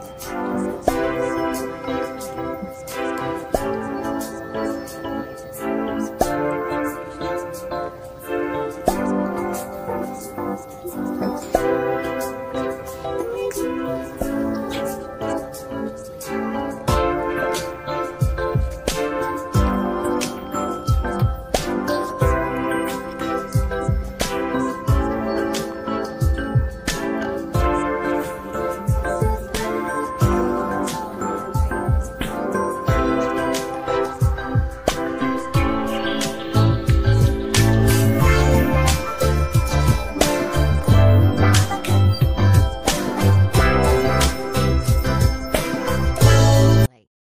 Música